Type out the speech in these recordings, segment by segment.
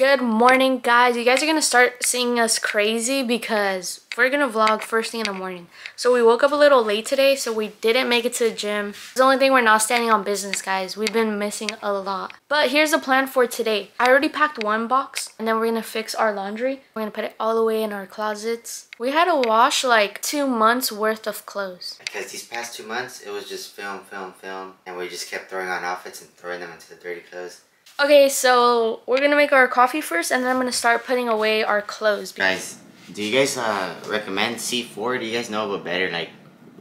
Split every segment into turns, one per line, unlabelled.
Good morning, guys. You guys are gonna start seeing us crazy because we're gonna vlog first thing in the morning. So we woke up a little late today, so we didn't make it to the gym. It's the only thing we're not standing on business, guys. We've been missing a lot. But here's the plan for today. I already packed one box, and then we're gonna fix our laundry. We're gonna put it all the way in our closets. We had to wash like two months worth of clothes.
Because these past two months, it was just film, film, film, and we just kept throwing on outfits and throwing them into the dirty clothes.
Okay, so we're gonna make our coffee first, and then I'm gonna start putting away our clothes.
Guys, do you guys uh, recommend C4? Do you guys know about better, like,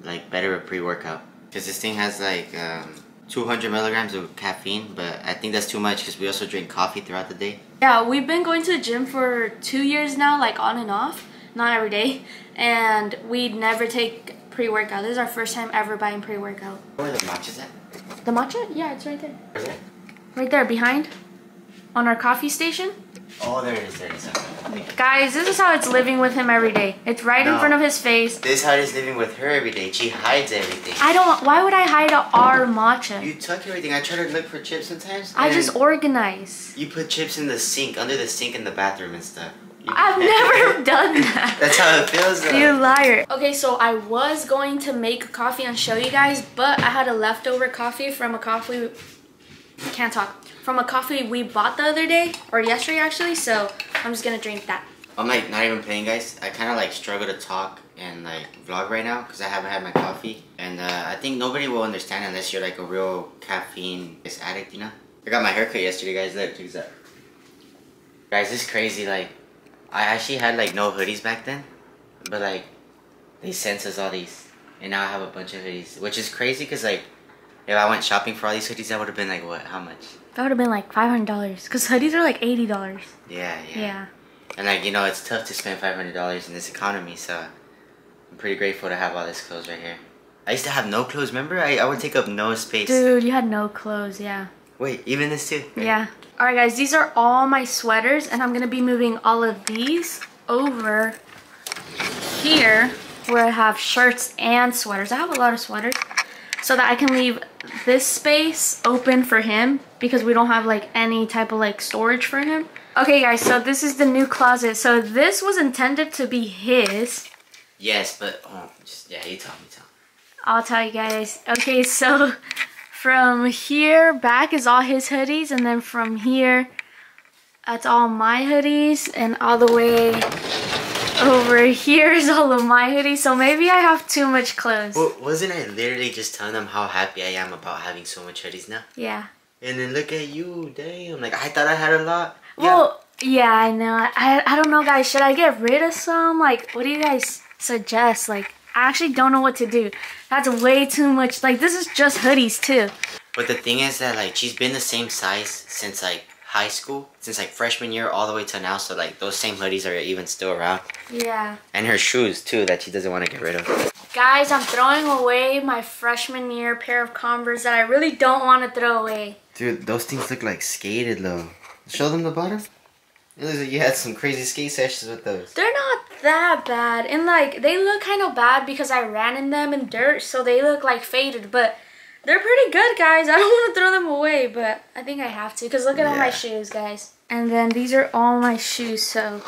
like better pre-workout? Because this thing has like um, 200 milligrams of caffeine, but I think that's too much because we also drink coffee throughout the day.
Yeah, we've been going to the gym for two years now, like on and off, not every day, and we'd never take pre-workout. This is our first time ever buying pre-workout.
Where the matcha's at?
The matcha? Yeah, it's right there. Right there, behind, on our coffee station.
Oh, there it is. There it is.
Guys, this is how it's living with him every day. It's right in front of his face.
This how it is living with her every day. She hides everything.
I don't. Why would I hide our matcha?
You tuck everything. I try to look for chips sometimes.
I just organize.
You put chips in the sink, under the sink in the bathroom and stuff. You-
I've never done that.
That's how it feels though.
You liar. Okay, so I was going to make coffee and show you guys, but I had a leftover coffee from a coffee. Can't talk. From a coffee we bought the other day, or yesterday actually, so I'm just gonna drink that.
I'm like not even playing, guys. I kind of like struggle to talk and like vlog right now because I haven't had my coffee, and uh, I think nobody will understand unless you're like a real caffeine addict, you know. I got my haircut yesterday, guys. Look, check this out. Guys, this is crazy. Like, I actually had like no hoodies back then, but like they sent us all these, and now I have a bunch of hoodies, which is crazy because like if I went shopping for all these hoodies, that would have been like what? How much?
That would have been like $500, because hoodies are like $80.
Yeah, yeah.
Yeah.
And like you know, it's tough to spend five hundred dollars in this economy, so I'm pretty grateful to have all this clothes right here. I used to have no clothes. Remember, I, I would take up no space.
Dude, you had no clothes, yeah.
Wait, even this too.
Yeah. Alright guys, these are all my sweaters and I'm going to be moving all of these over here where I have shirts and sweaters. I have a lot of sweaters so that I can leave this space open for him because we don't have like any type of like storage for him. Okay guys, so this is the new closet. So this was intended to be his.
Yes, but oh, just yeah, you tell me, tell. me.
I'll tell you guys. Okay, so from here back is all his hoodies, and then from here, that's all my hoodies, and all the way over here is all of my hoodies. So maybe I have too much clothes.
Well, wasn't I literally just telling them how happy I am about having so much hoodies now?
Yeah.
And then look at you, damn! Like I thought I had a lot.
Well, yeah, I know. I I don't know, guys. Should I get rid of some? Like, what do you guys suggest? Like, I actually don't know what to do. That's way too much. Like, this is just hoodies too.
But the thing is that like she's been the same size since like high school, since like freshman year all the way to now. So like those same hoodies are even still around,
Yeah.
and her shoes too that she doesn't want to get rid of.
Guys, I'm throwing away my freshman year pair of Converse that I really don't want to throw away.
Dude, those things look like skated though. Show them the bottom. It looks like you had some crazy skate sessions with those.
They're not that bad. And like, they look kind of bad because I ran in them in dirt, so they look like faded. But they're pretty good, guys. I don't want to throw them away, but I think I have to because look at all my shoes, guys. And then these are all my shoes, so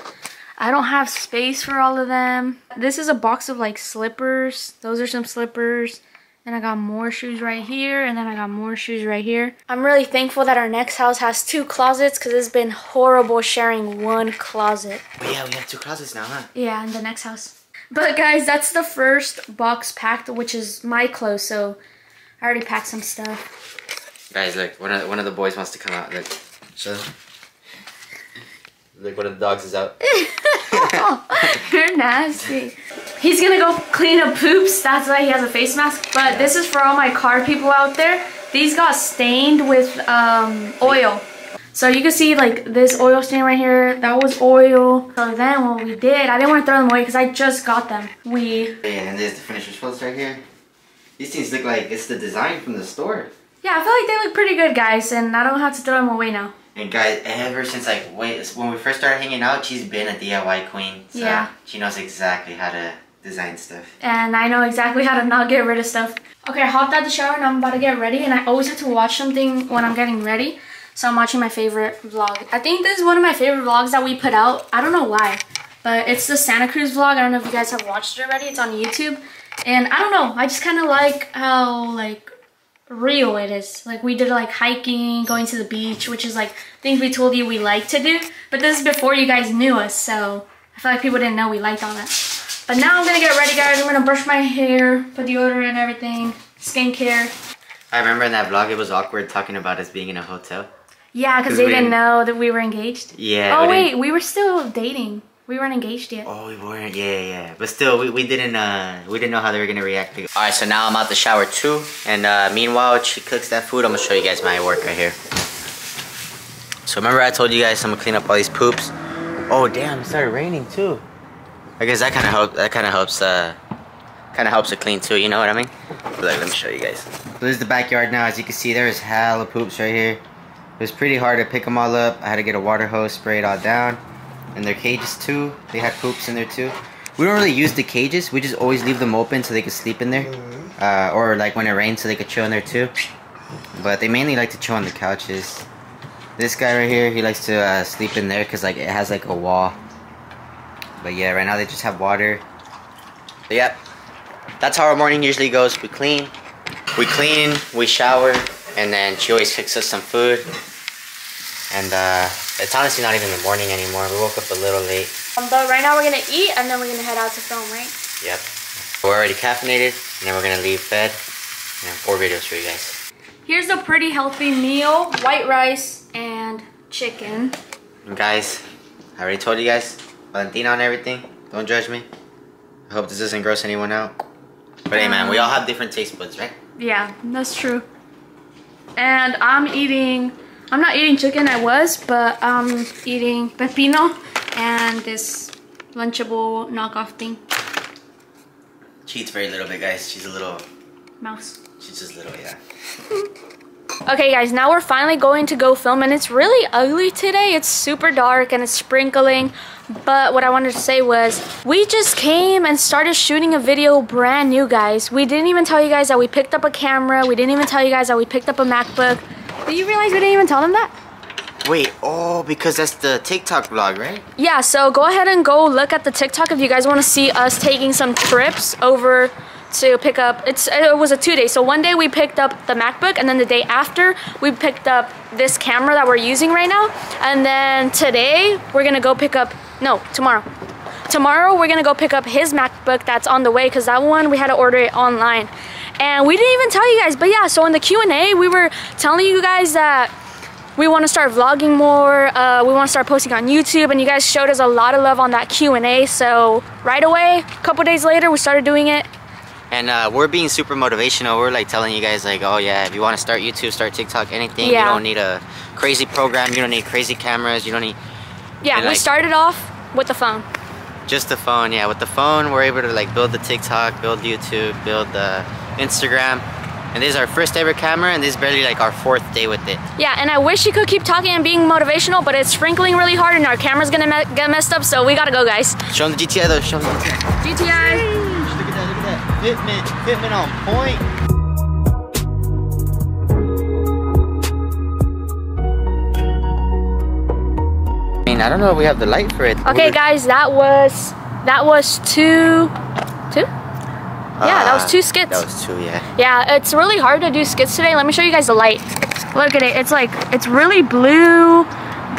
I don't have space for all of them. This is a box of like slippers. Those are some slippers. And I got more shoes right here, and then I got more shoes right here. I'm really thankful that our next house has two closets because it's been horrible sharing one closet.
But yeah, we have two closets now, huh?
Yeah, in the next house. But guys, that's the first box packed, which is my clothes. So I already packed some stuff.
Guys, look, one of one of the boys wants to come out. Look, show them. Look, one of the dogs is out.
You're nasty. He's gonna go clean up poops. That's why he has a face mask. But this is for all my car people out there. These got stained with um, oil. So you can see like this oil stain right here. That was oil. So then what we did, I didn't want to throw them away because I just got them. We
Yeah, and there's the finisher's post right here. These things look like it's the design from the store.
yeah, I feel like they look pretty good, guys, and I don't have to throw them away now.
And guys, ever since like wait, when we first started hanging out, she's been a DIY queen. So
Yeah.
She knows exactly how to design stuff.
and I know exactly how to not get rid of stuff. Okay, I hopped out the shower and I'm about to get ready and I always have to watch something when I'm getting ready. So I'm watching my favorite vlog. I think this is one of my favorite vlogs that we put out. I don't know why, but it's the Santa Cruz vlog. I don't know if you guys have watched it already. It's on YouTube. And I don't know, I just kind of like how like real it is. Like we did like hiking, going to the beach, which is like things we told you we like to do. But this is before you guys knew us, so I feel like people didn't know we liked all that. But now I'm gonna get ready guys. I'm gonna brush my hair, put the deodorant and everything, skincare.
I remember in that vlog it was awkward talking about us being in a hotel.
Yeah, because they
we
didn't
didn't-
know that we were engaged.
Yeah.
oh
we
wait, we were still dating. We weren't engaged yet.
Oh, we weren't. Yeah, yeah. But still, we, we didn't uh we didn't know how they were gonna react. All right, so now I'm out the shower too, and uh, meanwhile she cooks that food. I'm gonna show you guys my work right here. So remember I told you guys I'm gonna clean up all these poops. Oh damn, it started raining too. I guess that kind of helps. That kind of helps. Uh, kind of helps it clean too. You know what I mean? But, like, let me show you guys. So this is the backyard now. As you can see, there's hella poops right here. It was pretty hard to pick them all up. I had to get a water hose, spray it all down. And their cages too. They had poops in there too. We don't really use the cages. We just always leave them open so they could sleep in there. Uh, or like when it rains so they could chill in there too. But they mainly like to chill on the couches. This guy right here, he likes to uh, sleep in there because like it has like a wall. But yeah, right now they just have water. But yep, that's how our morning usually goes. We clean, we clean, we shower, and then she always cooks us some food. And uh, it's honestly not even the morning anymore. We woke up a little late.
Um, but right now we're gonna eat and then we're gonna head out to film, right?
Yep. We're already caffeinated, and then we're gonna leave bed. And then four videos for you guys.
Here's a pretty healthy meal: white rice and chicken.
And guys, I already told you guys, Valentina and everything. Don't judge me. I hope this doesn't gross anyone out. But hey man, we all have different taste buds, right?
Yeah, that's true. And I'm eating. I'm not eating chicken. I was, but I'm eating pepino and this lunchable knockoff thing,
She eats very little bit, guys. She's a little,
mouse.
she's just little, yeah.
Okay guys, now we're finally going to go film and it's really ugly today. It's super dark and it's sprinkling. But what I wanted to say was, we just came and started shooting a video brand new guys. We didn't even tell you guys that we picked up a camera. We didn't even tell you guys that we picked up a MacBook. Did you realize we didn't even tell them that?
Wait, oh, because that's the TikTok vlog, right?
Yeah, so go ahead and go look at the TikTok if you guys want to see us taking some trips over to pick up. It's it was a two day. So one day we picked up the MacBook, and then the day after we picked up this camera that we're using right now, and then today we're gonna go pick up. No, tomorrow. Tomorrow we're gonna go pick up his MacBook that's on the way because that one we had to order it online, and we didn't even tell you guys. But yeah, so in the Q and A we were telling you guys that we want to start vlogging more uh, we want to start posting on youtube and you guys showed us a lot of love on that q&a so right away a couple days later we started doing it
And uh, we're being super motivational. We're like telling you guys like, oh yeah, if you want to start YouTube, start TikTok, anything.
yeah.
You don't need a crazy program. You don't need crazy cameras. You don't need
yeah
And,
we
like-
started off with the phone
just the phone. Yeah, with the phone, we're able to like build the TikTok, build YouTube, build the Instagram. And this is our first ever camera, and this is barely like our fourth day with it.
yeah and i wish you could keep talking and being motivational but it's sprinkling really hard and our camera's gonna me- get messed up so we gotta go guys
Show them the GTI though. Show them the GTI.
gti
Look at that. Look at that. Fitment. Fitment on point. I mean, I don't know if we have the light for it.
okay
We're-
guys that was that was two two yeah that was
Ah,
two skits
That was two, yeah.
Yeah, it's really hard to do skits today. Let me show you guys the light. Look at it. It's like, it's really blue.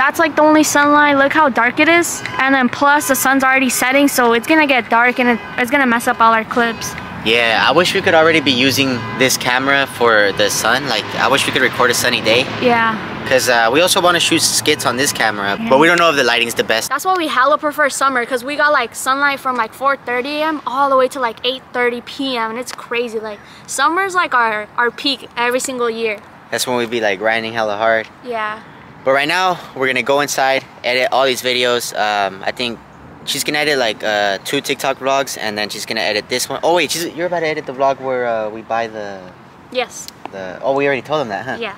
That's like the only sunlight. Look how dark it is. And then plus the sun's already setting, so it's gonna get dark and it, it's gonna mess up all our clips.
Yeah, I wish we could already be using this camera for the sun. Like, I wish we could record a sunny day.
Yeah.
Because uh, we also want to shoot skits on this camera, but we don't know if the lighting's the best.
That's why we hella prefer summer because we got like sunlight from like 4.30 a.m. all the way to like 8.30 p.m. And it's crazy. Like summer's like our, our peak every single year.
That's when we'd be like grinding hella hard.
Yeah.
But right now, we're gonna go inside, edit all these videos. Um, I think she's gonna edit like uh, two TikTok vlogs, and then she's gonna edit this one. Oh wait, she's, you're about to edit the vlog where uh, we buy the
Yes.
the. Oh, we already told them that, huh?
Yeah.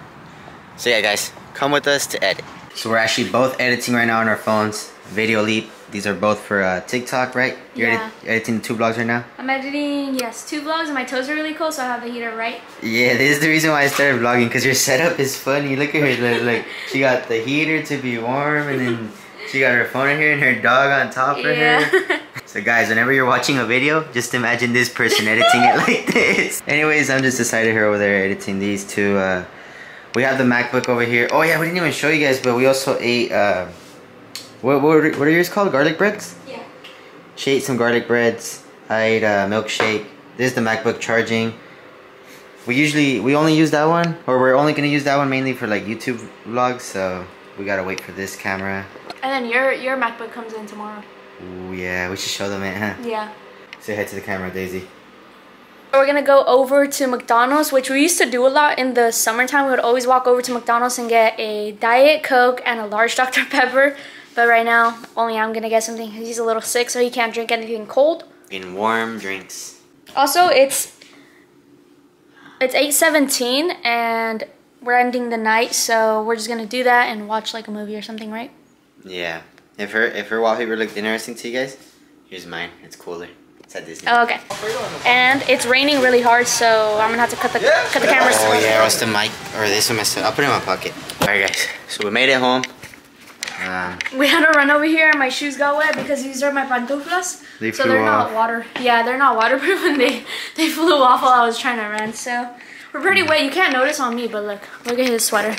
So yeah, guys, come with us to edit. So we're actually both editing right now on our phones. Videoleap. These are both for uh, TikTok, right? You're
Yeah.
edit- editing two vlogs right now?
I'm editing, yes, two vlogs and my toes are really cold, so I have the heater right.
Yeah, this is the reason why I started vlogging because your setup is funny. Look at her, like, like she got the heater to be warm, and then she got her phone in here and her dog on top of her.
Yeah.
So guys, whenever you're watching a video, just imagine this person editing it like this. Anyways, I'm just decided her over there editing these two. Uh, we have the MacBook over here. Oh yeah, we didn't even show you guys, but we also ate. Uh, what what are, what are yours called? Garlic breads?
yeah.
She ate some garlic breads. I ate a milkshake. This is the MacBook charging. We usually we only use that one, or we're only gonna use that one mainly for like YouTube vlogs. So we gotta wait for this camera.
And then your your MacBook comes in tomorrow.
Ooh yeah, we should show them it, huh?
Yeah.
Say hi to the camera, Daisy.
We're gonna go over to McDonald's, which we used to do a lot in the summertime. We would always walk over to McDonald's and get a Diet Coke and a large Dr. Pepper. But right now, only I'm gonna get something. He's a little sick, so he can't drink anything cold.
In warm drinks.
Also, it's it's 8:17 and we're ending the night, so we're just gonna do that and watch like a movie or something, right?
Yeah. If her if her wallpaper looked interesting to you guys, here's mine. It's cooler. It's at Disney.
Oh, okay. And it's raining really hard, so I'm gonna have to cut the cut the cameras.
Oh yeah, what's the mic or this one messed up. I'll put it in my pocket. Alright guys, so we made it home. Um,
We had to run over here and my shoes got wet because these are my pantuflas.
They
so they're not
off.
water. Yeah, they're not waterproof and they they flew off while I was trying to run. So we're pretty wet. You can't notice on me, but look, look at his sweater.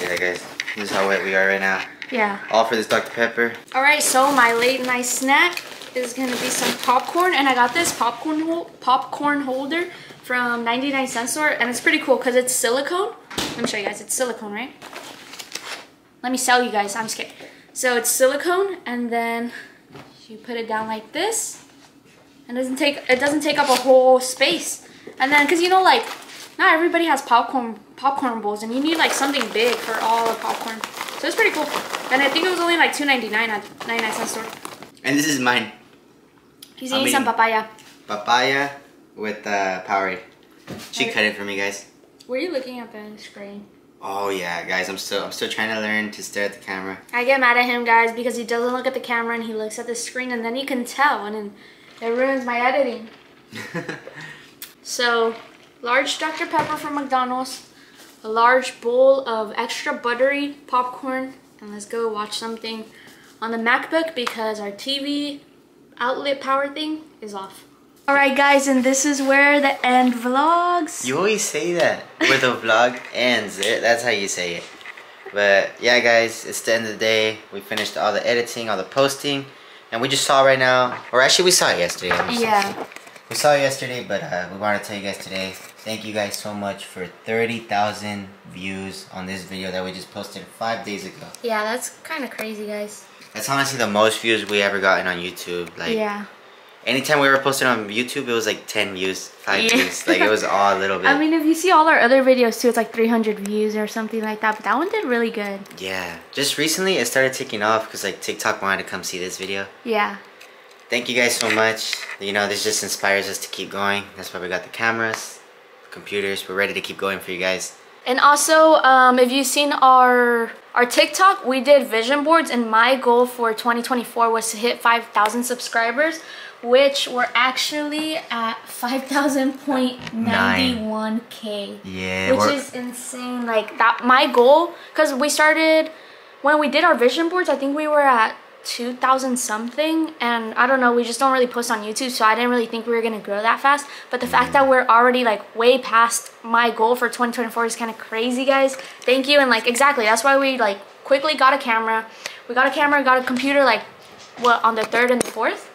yeah guys, this is how wet we are right now.
Yeah.
All for this Dr. Pepper.
All right, so my late night snack is gonna be some popcorn, and I got this popcorn popcorn holder from 99 cent store, and it's pretty cool because it's silicone. Let me show you guys. It's silicone, right? Let me sell you guys. I'm scared. So it's silicone, and then you put it down like this, and it doesn't take it doesn't take up a whole space. And then, cause you know, like not everybody has popcorn popcorn bowls, and you need like something big for all the popcorn. So it's pretty cool. And I think it was only like $2.99 at 99 cent store.
And this is mine.
He's
I
eating some papaya.
Papaya with uh, Powerade. She cut it for me guys.
Were you looking at the screen?
Oh yeah, guys, I'm still I'm still trying to learn to stare at the camera.
I get mad at him, guys, because he doesn't look at the camera and he looks at the screen, and then he can tell, and then it ruins my editing. So, large Dr. Pepper from McDonald's, a large bowl of extra buttery popcorn, and let's go watch something on the MacBook because our TV outlet power thing is off. Alright guys, and this is where the end vlogs.
You always say that where the vlog ends. It, that's how you say it. But yeah, guys, it's the end of the day. We finished all the editing, all the posting, and we just saw right now, or actually we saw it yesterday. let me say.
Yeah.
We saw it yesterday, but uh, we want to tell you guys today. Thank you guys so much for 30,000 views on this video that we just posted five days ago.
Yeah, that's kind of crazy, guys.
That's honestly the most views we ever gotten on YouTube. Like
yeah.
anytime we ever posted on YouTube, it was like 10 views, five
Yeah.
views. Like it was all a little bit.
I mean, if you see all our other videos too, it's like 300 views or something like that. But that one did really good.
yeah. Just recently, it started taking off because like TikTok wanted to come see this video.
Yeah.
Thank you guys so much. You know, this just inspires us to keep going. That's why we got the cameras, computers. We're ready to keep going for you guys.
And also, um, if you've seen our our TikTok, we did vision boards, and my goal for 2024 was to hit 5,000 subscribers, which we're actually at 5,000.91k.
Yeah,
which is insane. Like that, my goal, because we started when we did our vision boards. I think we were at 2,000 something, and I don't know. We just don't really post on YouTube, so I didn't really think we were gonna grow that fast. But the fact mm-hmm. that we're already like way past my goal for 2024 is kind of crazy, guys. Thank you, and like exactly that's why we like quickly got a camera. We got a camera, got a computer, like what on the third and the fourth.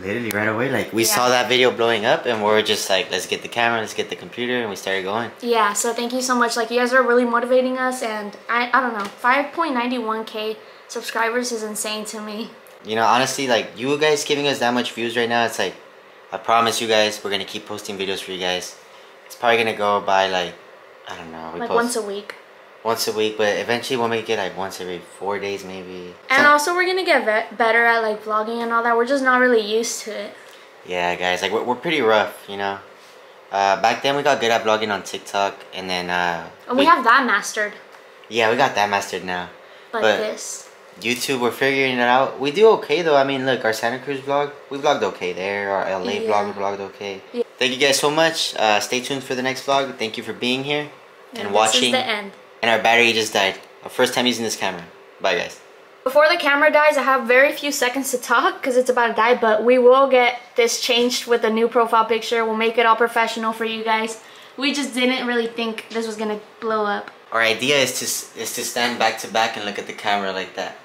Literally right away. Like we
Yeah.
saw that video blowing up, and we are just like, let's get the camera, let's get the computer, and we started going.
Yeah, so thank you so much. Like you guys are really motivating us and I I don't know, 5.91k subscribers is insane to me.
You know, honestly, like you guys giving us that much views right now, it's like, I promise you guys, we're gonna keep posting videos for you guys. It's probably gonna go by like, I don't know, we
Like
post
once a week.
once a week, but eventually we'll make it like once every four days maybe.
And
Some-
also we're gonna get better at like vlogging and all that. We're just not really used to it.
Yeah, guys, like we're, we're pretty rough, you know. Uh, back then we got good at vlogging on TikTok, and then uh,
And we have that mastered
yeah, we got that mastered now.
like
But-
this.
YouTube, we're figuring it out. We do okay though. I mean, look, our Santa Cruz vlog, we vlogged okay there. Our LA
Yeah.
vlog, we vlogged okay.
Yeah.
Thank you guys so much. Uh, stay tuned for the next vlog. Thank you for being here and,
this
watching.
is the end.
And our battery just died. Our first time using this camera. Bye, guys.
Before the camera dies, I have very few seconds to talk because it's about to die, but we will get this changed with a new profile picture. We'll make it all professional for you guys. We just didn't really think this was gonna blow up.
Our idea is to is to stand back to back and look at the camera like that.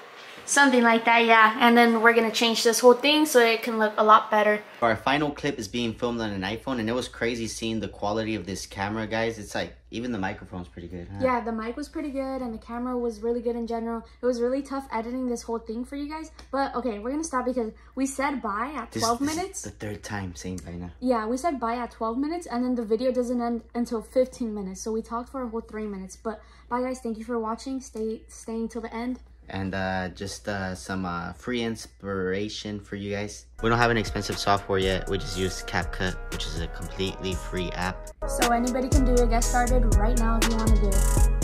Something like that, yeah. And then we're gonna change this whole thing so it can look a lot better.
Our final clip is being filmed on an iPhone, and it was crazy seeing the quality of this camera, guys. It's like even the microphone's pretty good. Huh?
Yeah, the mic was pretty good and the camera was really good in general. It was really tough editing this whole thing for you guys. But okay, we're gonna stop because we said bye at
This-
12
this is
minutes.
the third time saying bye now.
Yeah, we said bye at 12 minutes and then the video doesn't end until 15 minutes. So we talked for a whole three minutes. But bye guys, thank you for watching. Stay staying till the end.
And uh, just uh, some uh, free inspiration for you guys. We don't have an expensive software yet. We just use CapCut, which is a completely free app.
So anybody can do it. Get started right now if you want to do it.